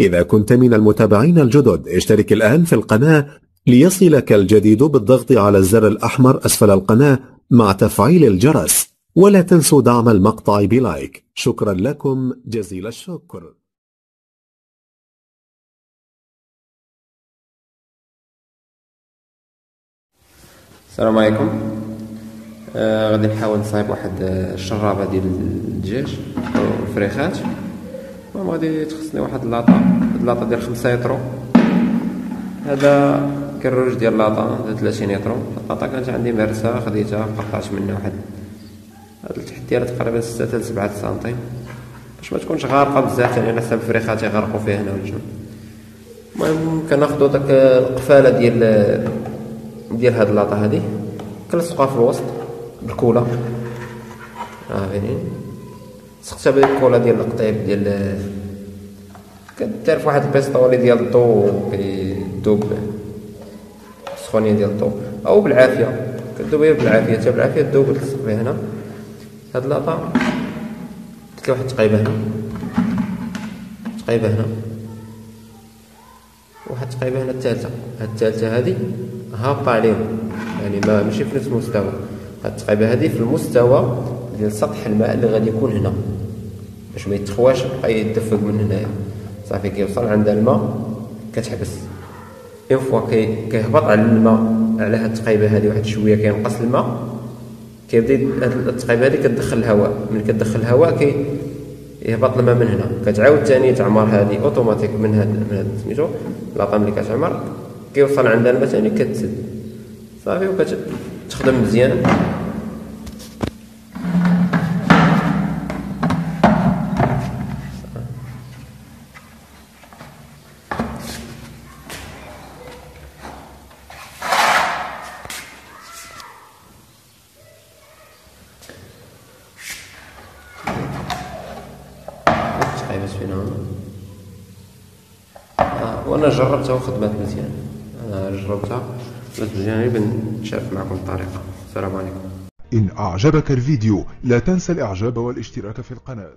إذا كنت من المتابعين الجدد اشترك الآن في القناة ليصلك الجديد بالضغط على الزر الأحمر أسفل القناة مع تفعيل الجرس ولا تنسوا دعم المقطع بلايك. شكرا لكم جزيل الشكر. السلام عليكم. آه غادي نحاول نصايب واحد الشرابة ديال الدجاج الفريخات المهم غادي تخصني واحد اللاطه هاد اللاطه ديال خمسة يطرو هذا كروج ديال لاطه هذا 30 يطرو اللاطه كانت عندي مرسى خديتها قطعت منها واحد هاد التحت ديالها تقريبا ستة حتى لسبعة سنتيم. باش ما تكونش غارقة بزاف يعني على حساب الفريخات يغرقوا فيها هنا والجنب المهم كناخدو داك القفالة ديال ديال هاد اللاطه هادي. كنلصقوها في الوسط بالكولا ها فهمتيني لصقتها بالكولا ديال القطيب ديال كدار في واحد البيستولي ديال الضو كيدوب السخونيه ديال الضو أو بالعافية كدوب هي بالعافية حتى بالعافية تذوب تلصق بها هنا. هاد اللاطه درت واحد التقيبه هنا. تقيبه هنا. واحد التقيبه هنا الثالثه هاد الثالثه هادي هابطه عليهم. يعني ما ماشي في نفس المستوى. هاد التقيبه هادي في المستوى ديال سطح الماء اللي غادي يكون هنا. باش ما يتخواش يبقى يدفق من هنايا صافي كيوصل عند الماء كتحبس. une fois que كيهبط على الماء على هاد التقيبه هادي واحد شوية كينقص الماء كيبدا هاد التقيبه هادي كتدخل الهواء. ملي كتدخل الهواء كي يهبط الماء من هنا. كتعاود ثاني تعمر هادي اوتوماتيك من هاد من هاد سميتو لاطه ملي كتعمر. كيوصل عند الماء ثاني كتسد. صافي وكتخدم مزيان. تحيبس فينا آه وأنا جربتها وخدمت مزيان. أنا جربتها خدمت مزيان بنشارك معكم الطريقة. السلام عليكم. إن أعجبك الفيديو لا تنسى الإعجاب والاشتراك في القناة.